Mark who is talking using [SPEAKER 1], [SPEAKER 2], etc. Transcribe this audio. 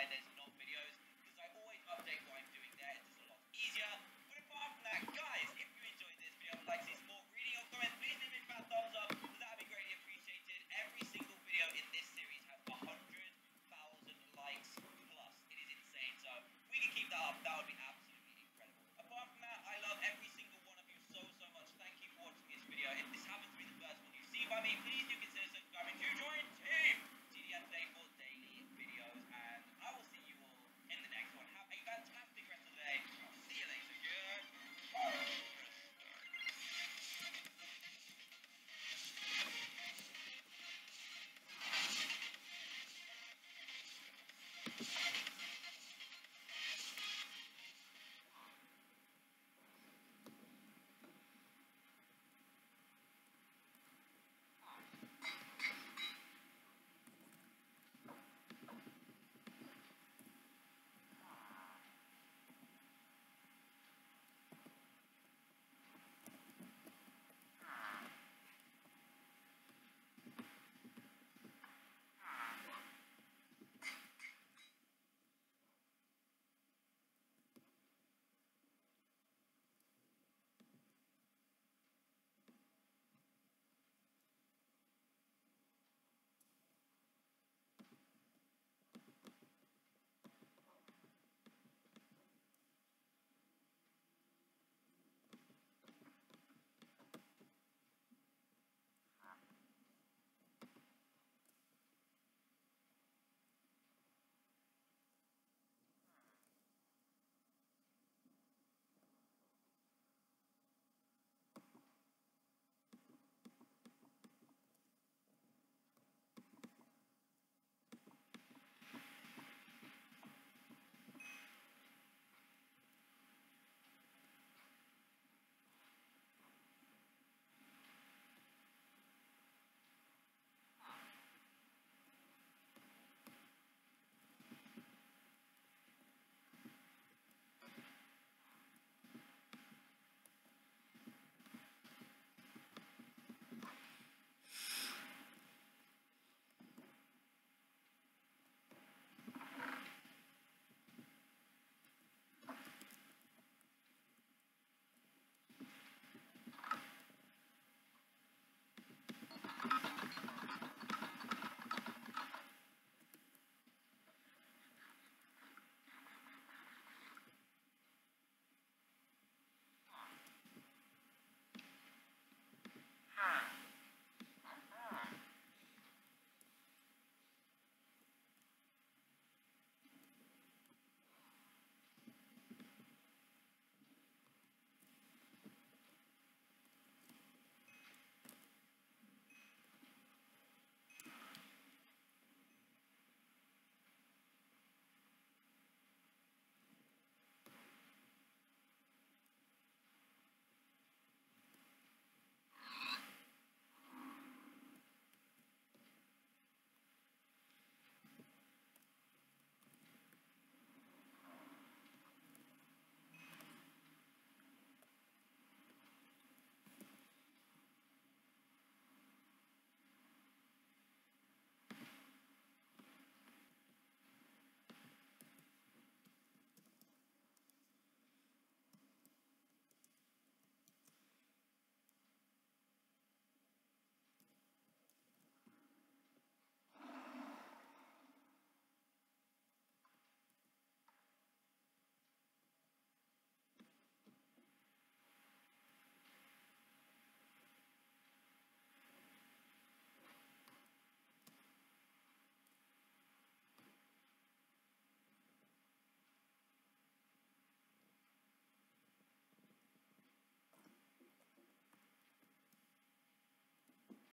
[SPEAKER 1] Fridays.